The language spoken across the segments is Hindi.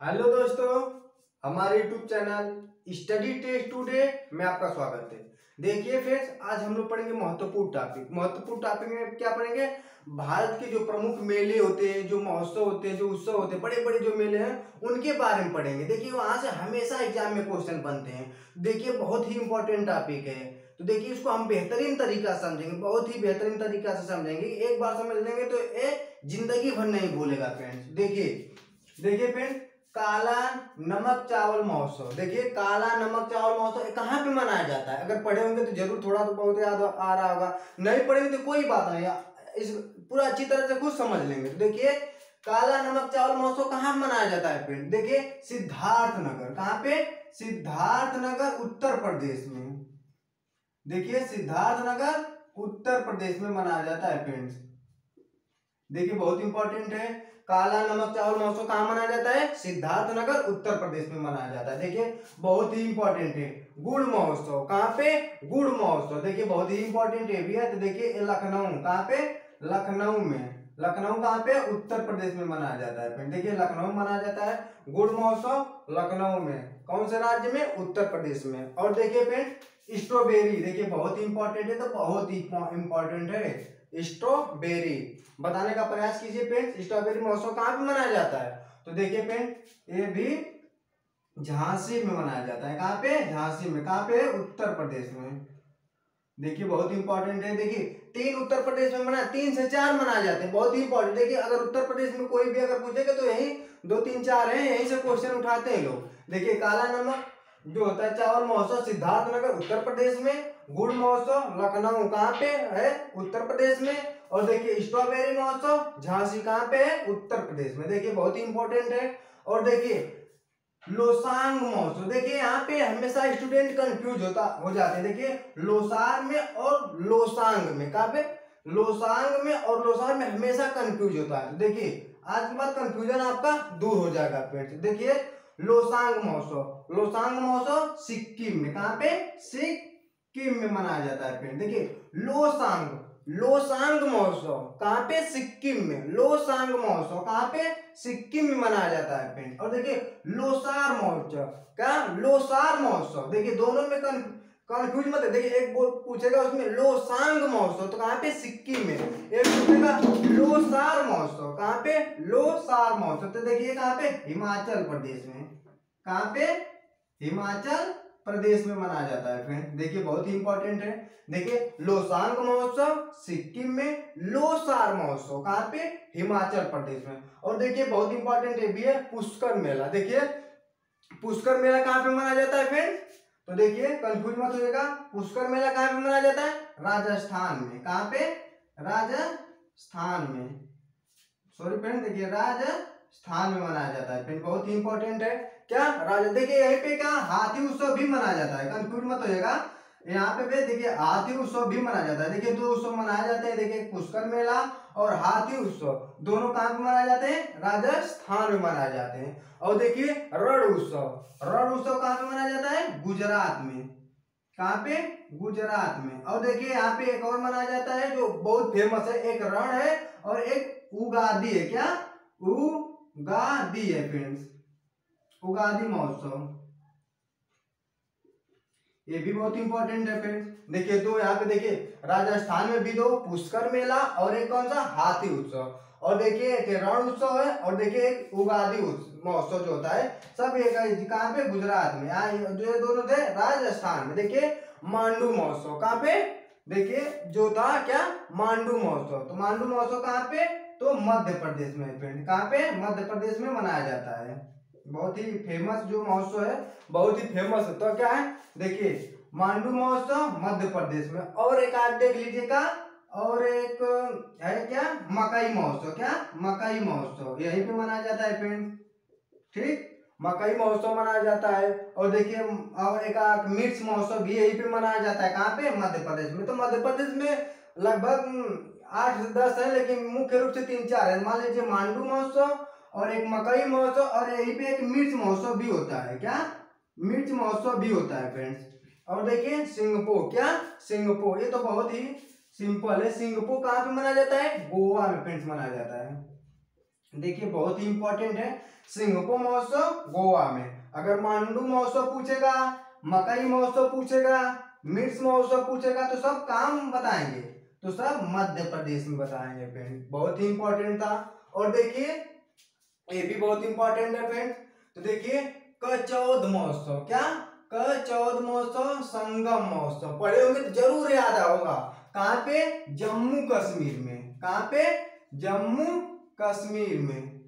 हेलो दोस्तों, हमारे YouTube channel Study Test Today में आपका स्वागत है। देखिए फ्रेंड्स आज हम लोग पढ़ेंगे महत्वपूर्ण टॉपिक महत्वपूर्ण टॉपिक में क्या पढ़ेंगे? भारत के जो प्रमुख मेले होते हैं, जो महोत्सव होते हैं, जो उत्सव होते हैं बड़े बड़े जो मेले हैं, उनके बारे में पढ़ेंगे। देखिए, वहाँ से हमेशा एग्ज़ाम में क्वेश्चन बनते हैं। देखिए, बहुत ही इंपॉर्टेंट टॉपिक है। तो देखिए, इसको हम बेहतरीन तरीका समझेंगे, बहुत ही बेहतरीन तरीका से समझेंगे। एक बार समझ लेंगे तो ये ज़िंदगी भर नहीं भूलेगा फ्रेंड्स देखिए देखिए फ्रेंड काला नमक चावल महोत्सव। देखिए, काला नमक चावल महोत्सव कहाँ पे मनाया जाता है? अगर पढ़े होंगे तो ज़रूर थोड़ा तो बहुत याद आ रहा होगा। नहीं पढ़ेंगे तो कोई बात नहीं। इस पूरा अच्छी तरह से खुद समझ लेंगे। तो देखिए, काला नमक चावल महोत्सव कहाँ मनाया जाता है फ्रेंड देखिए सिद्धार्थ नगर कहाँ पे? सिद्धार्थ नगर उत्तर प्रदेश में। देखिए सिद्धार्थ नगर उत्तर प्रदेश में मनाया जाता है फ्रेंड्स देखिए, बहुत इंपॉर्टेंट है। काला नमक चावल महोत्सव कहाँ मनाया जाता है? सिद्धार्थ नगर उत्तर प्रदेश में मनाया जाता है। देखिए, बहुत ही इंपॉर्टेंट है। गुड़ महोत्सव, कहाँ पे? गुड़ महोत्सव। देखिए, बहुत ही इंपॉर्टेंट है भैया। तो देखिए लखनऊ, कहाँ पे? लखनऊ में। लखनऊ कहाँ पे? उत्तर प्रदेश में मनाया जाता है। देखिए, लखनऊ मनाया जाता है गुड़ महोत्सव लखनऊ में। कौन से राज्य में? उत्तर प्रदेश में। और देखिए फ्रेंड स्ट्रॉबेरी। देखिए, बहुत ही इंपॉर्टेंट है। तो बहुत ही इंपॉर्टेंट है। स्ट्रॉबेरी। बताने का प्रयास कीजिए फ्रेंड्स, स्ट्रॉबेरी महोत्सव कहाँ पे मनाया जाता है? तो देखिए फ्रेंड ये भी झांसी में मनाया जाता है। कहाँ पे? झांसी में। कहाँ पे? उत्तर प्रदेश में। देखिए, बहुत इंपॉर्टेंट है। देखिए, तीन उत्तर प्रदेश में मना तीन से चार मनाए जाते हैं। बहुत ही इंपॉर्टेंट देखिए, अगर उत्तर प्रदेश में कोई भी अगर पूछेगा तो यही दो, तीन, चार हैं, यहीं से क्वेश्चन उठाते हैं लोग। देखिए, काला नमक जो होता है, चावल महोत्सव सिद्धार्थनगर, उत्तर प्रदेश में। गुड़ महोत्सव, लखनऊ कहाँ पे है? उत्तर प्रदेश में। और देखिए, स्ट्रॉबेरी महोत्सव, झांसी कहाँ पे है? उत्तर प्रदेश में। देखिए, बहुत ही इंपॉर्टेंट है। और देखिए, लोसांग महोत्सव। देखिए, यहाँ पे हमेशा स्टूडेंट कंफ्यूज होता, हो जाते हैं। देखिए, लोसार में और लोसांग में। कहा पे? लोसांग में और लोसार में हमेशा कंफ्यूज होता है। देखिए, आज के बाद कंफ्यूजन आपका दूर हो जाएगा पेट से। देखिए, लोसांग महोत्सव। लोसांग महोत्सव सिक्किम में। कहा पे? सिक्किम। में मनाया जाता है फ्रेंड देखिए, लोसांग लोसांग महोत्सव, कहाँ पे? सिक्किम में। लोसांग महोत्सव, कहाँ पे? सिक्किम में मनाया जाता है फ्रेंड और देखिए, लोसार महोत्सव, क्या? लोसार महोत्सव। देखिए, दोनों में कंफ्यूज मत देखिए, एक बोल पूछेगा, उसमें लोसांग महोत्सव तो कहाँ पे? सिक्किम में। एक पूछेगा, लोसार महोत्सव, कहाँ पे? लोसार महोत्सव। तो देखिए कहाँ पे? हिमाचल प्रदेश में। कहाँ पे? हिमाचल प्रदेश में मनाया जाता है फ्रेंड देखिए, बहुत ही इंपॉर्टेंट है. देखिए, लोसांग महोत्सव सिक्किम में लोसार महोत्सव, कहाँ पे? हिमाचल प्रदेश में. और देखिए, बहुत इंपॉर्टेंट है भी है, पुष्कर मेला. देखिए, पुष्कर मेला कहाँ पे मनाया जाता है फ्रेंड तो देखिए कंफ्यूज मत होगा पुष्कर मेला कहाँ पे मनाया जाता है? राजस्थान में. कहाँ पे? राजस्थान में. सॉरी फ्रेंड देखिए, राजस्थान में मनाया जाता है फ्रेंड बहुत ही इंपॉर्टेंट है. क्या? राजा देखिए, यहीं पे क्या? हाथी उत्सव भी मनाया जाता है। कंफ्यूज मत होगा यहाँ पे भी, देखिए, हाथी उत्सव भी मनाया जाता है। देखिए, दो उत्सव मनाए जाते हैं। देखिए, पुष्कर मेला और हाथी उत्सव। दोनों कहाँ पे मनाए जाते हैं? राजस्थान में मनाए जाते हैं। और देखिए, रण उत्सव। रण उत्सव कहाँ पे मनाया जाता है? गुजरात में। कहाँ पे? गुजरात में। और देखिए, यहाँ पे एक और मनाया जाता है, जो बहुत फ़ेमस है। एक रण है और एक उगादी है। क्या? उगादी है फ्रेंड्स उगादी महोत्सव ये भी बहुत इंपॉर्टेंट है फ्रेंड्स देखिए दो यहाँ पे देखिए, राजस्थान में भी दो पुष्कर मेला और एक कौन सा? हाथी उत्सव। और देखिए रण उत्सव है और देखिए, एक उगादी महोत्सव जो होता है, सब एक कहाँ पे? गुजरात में। यहाँ जो दोनों थे राजस्थान में। देखिए, मांडू महोत्सव। कहाँ पे? देखिए, जो था क्या? मांडू महोत्सव। तो मांडू महोत्सव कहाँ पे? तो मध्य प्रदेश में फ्रेंड कहाँ पे? मध्य प्रदेश में मनाया जाता है। बहुत ही फ़ेमस जो महोत्सव है, बहुत ही फ़ेमस है। तो क्या है? देखिए, मांडू महोत्सव मध्य प्रदेश में। और एक आज देख लीजिएगा, और एक, है क्या? मकई महोत्सव। क्या? मकई महोत्सव। यहीं पे मनाया जाता है फ्रेंड ठीक? मकई महोत्सव मनाया जाता है। और देखिए, और एक मिर्च महोत्सव भी यहीं पे मनाया जाता है। कहाँ पे? मध्य प्रदेश में। तो मध्य प्रदेश में लगभग आठ से दस है, लेकिन मुख्य रूप से तीन चार है। मान लीजिए मांडू महोत्सव और एक मकई महोत्सव, और यहीं पे एक मिर्च महोत्सव भी होता है, क्या? मिर्च महोत्सव भी होता है फ्रेंड्स और देखिए, सिंगपो, क्या? सिंगपो, ये तो बहुत ही सिंपल है. सिंगपो कहाँ पे मनाया जाता है? गोवा में फ्रेंड्स मनाया जाता है. देखिए, बहुत ही इंपॉर्टेंट है. सिंहपो महोत्सव गोवा में. अगर मांडू महोत्सव पूछेगा, मकई महोत्सव पूछेगा, मिर्च महोत्सव पूछेगा तो सब काम बताएँगे. तो सब मध्य प्रदेश में बताएँगे फ्रेंड बहुत ही इंपॉर्टेंट था. और देखिए ये भी बहुत इंपॉर्टेंट है फ्रेंड तो देखिए कचौद महोत्सव क्या? कचौद महोत्सव संगम महोत्सव पढ़े होंगे तो ज़रूर याद होगा कहाँ पे? जम्मू कश्मीर में. कहाँ पे? जम्मू कश्मीर में.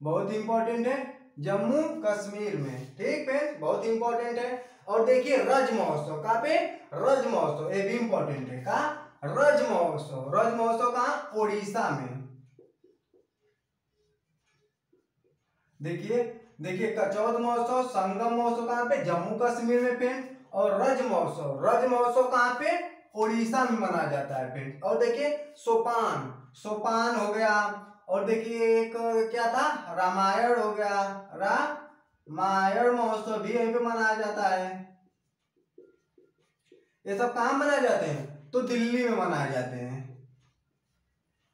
बहुत इंपॉर्टेंट है. जम्मू कश्मीर में. ठीक है बहुत इंपॉर्टेंट है. और देखिए रज महोत्सव कहाँ पे? रज महोत्सव ये भी इंपॉर्टेंट है. कहा? रज महोत्सव रज महोत्सव कहा? उड़ीसा में. देखिए देखिए, कचौद महोत्सव, संगम महोत्सव कहाँ पे? जम्मू कश्मीर में पेन और रज महोत्सव। रज महोत्सव कहाँ पे? उड़ीसा में मनाया जाता है पेन और देखिए, सोपान। सोपान हो गया। और देखिए, एक क्या था? रामायण हो गया। रामायण महोत्सव भी यहीं पे मनाया जाता है। ये सब कहाँ मनाए जाते हैं? तो दिल्ली में मनाए जाते हैं।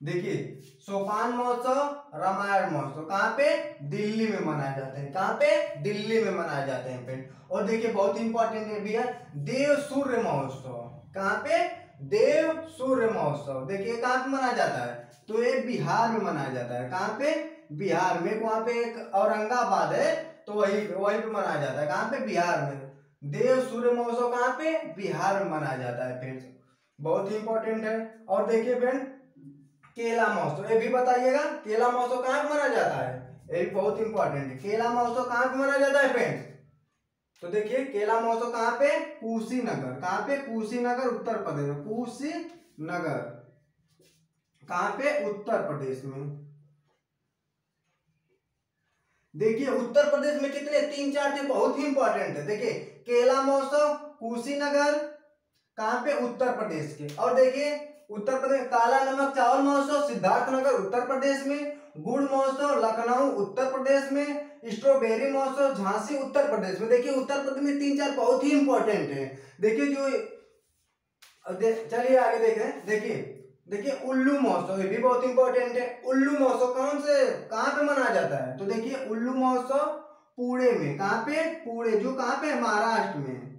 देखिए, सोपान महोत्सव रामायण महोत्सव। कहाँ पे? दिल्ली में मनाए जाते हैं। कहाँ पे? दिल्ली में मनाए जाते हैं फ्रेंड और देखिए, बहुत इंपॉर्टेंट है देव सूर्य महोत्सव। कहाँ पे? देव सूर्य महोत्सव। देखिए कहाँ पे मनाया जाता है? तो ये बिहार में मनाया जाता है। कहाँ पे? बिहार में। वहाँ पे एक औरंगाबाद है तो वही वही पे मनाया जाता है। कहाँ पे? बिहार में। देव सूर्य महोत्सव कहाँ पे? बिहार में मनाया जाता है फ्रेंड्स बहुत ही इंपॉर्टेंट है। और देखिए फ्रेंड केला महोत्सव ये भी बताइएगा, केला महोत्सव कहाँ पे मनाया जाता है? ये भी बहुत इंपॉर्टेंट है। केला महोत्सव कहाँ पे मनाया जाता है फ्रेंड्स तो देखिए, केला महोत्सव कहाँ पे? कुशीनगर कहाँ पे? कुशीनगर उत्तर प्रदेश में। कुशीनगर कहाँ पे? उत्तर प्रदेश में। देखिए, उत्तर प्रदेश में कितने? तीन, चार थे बहुत ही इंपॉर्टेंट है। देखिए, केला महोत्सव कुशीनगर कहाँ पे? उत्तर प्रदेश के। और देखिए उत्तर प्रदेश, काला नमक, चावल महोत्सव सिद्धार्थनगर उत्तर प्रदेश में, गुड़ महोत्सव, लखनऊ, उत्तर प्रदेश में, स्ट्रॉबेरी महोत्सव, झांसी, उत्तर प्रदेश में। देखिए, उत्तर प्रदेश में तीन चार बहुत ही इंपॉर्टेंट है। देखिए जो चलिए आगे देखें देखिए देखिए, उल्लू महोत्सव, ये भी बहुत इंपॉर्टेंट है। उल्लू महोत्सव कौन से कहाँ पे मनाया जाता है? तो देखिए, उल्लू महोत्सव पुणे में। कहाँ पे? पुणे जो कहाँ पे? महाराष्ट्र में।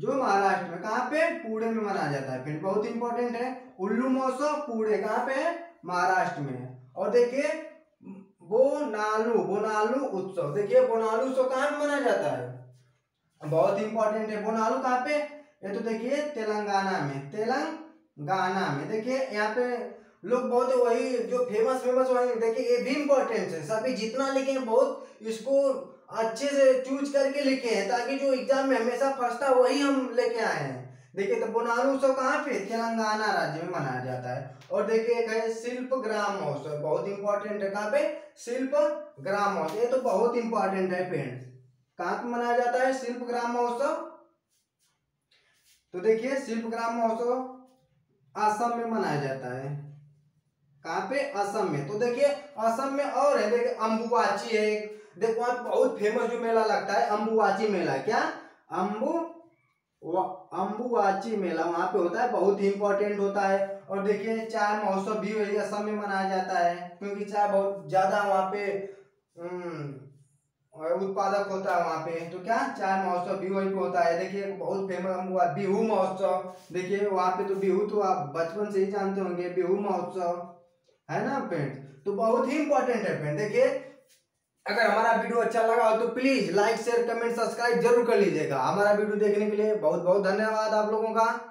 जो महाराष्ट्र में, कहाँ पे? पुणे में मनाया जाता है। फिर बहुत इंपॉर्टेंट है। उल्लू महोत्सव पुणे कहाँ पे? महाराष्ट्र में और देखिए, बोनालू बोनालू उत्सव। देखिए, बोनालू उत्सव कहाँ मनाया जाता है? बहुत इंपॉर्टेंट है। बोनालू कहाँ पे? ये तो देखिए, तेलंगाना में तेलंगाना में। देखिए, यहाँ पे लोग बहुत वही जो फ़ेमस फ़ेमस वही देखिए ये भी इम्पोर्टेंट है सभी जितना लिखे हैं बहुत इसको अच्छे से चूज़ करके लिखे हैं, ताकि जो एग्ज़ाम में हमेशा फ़र्स्ट था वही हम लेके आए हैं। देखिए तो बोनालू उत्सव कहाँ पे? तेलंगाना राज्य में मनाया जाता है। और देखिए, एक है शिल्प ग्राम महोत्सव, बहुत इंपॉर्टेंट है कहाँ पे? शिल्प ग्राम महोत्सव, ये तो बहुत इंपॉर्टेंट है फ्रेंड्स कहाँ पे मनाया जाता है शिल्प ग्राम महोत्सव? तो देखिए, शिल्प ग्राम महोत्सव असम में मनाया जाता है। कहाँ पे? असम में। तो देखिए असम में और है। देखिए अम्बुवाची है देखो वहाँ बहुत फ़ेमस जो मेला लगता है अम्बुवाची मेला क्या? अम्बु अम्बुवाची मेला वहाँ पे होता है बहुत ही इंपॉर्टेंट होता है। और देखिए चाय महोत्सव भी वही असम में मनाया जाता है क्योंकि चाय बहुत ज़्यादा वहाँ पे हम्म, उत्पादक होता है वहाँ पे। तो क्या? चाय महोत्सव भी वहीं पे होता है। देखिए बहुत फ़ेमस बिहू महोत्सव। देखिए वहाँ पे तो बिहू तो आप बचपन से ही जानते होंगे बिहू महोत्सव। है ना फ्रेंड तो बहुत ही इंपॉर्टेंट है फ्रेंड देखिए, अगर हमारा वीडियो अच्छा लगा हो तो please like share comment subscribe ज़रूर कर लीजिएगा। हमारा वीडियो देखने के लिए बहुत बहुत धन्यवाद आप लोगों का।